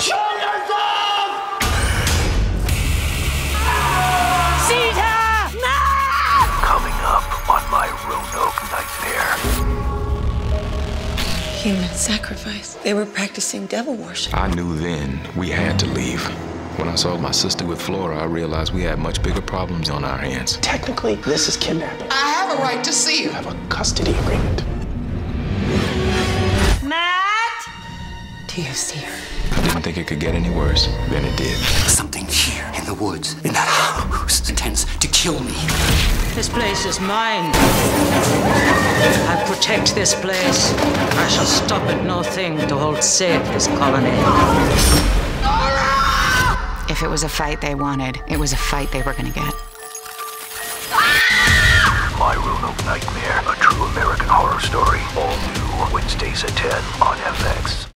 Show yourself! Sita! Coming up on my Roanoke nightmare. Human sacrifice. They were practicing devil worship. I knew then we had to leave. When I saw my sister with Flora, I realized we had much bigger problems on our hands. Technically, this is kidnapping. I have a right to see you. I have a custody agreement. Do you see her? I didn't think it could get any worse. than it did. Something here in the woods, in that house, intends to kill me. This place is mine. I protect this place. I shall stop at no thing to hold safe this colony. If it was a fight they wanted, it was a fight they were gonna get. My Roanoke Nightmare, a true American horror story. All new Wednesdays at 10 on FX.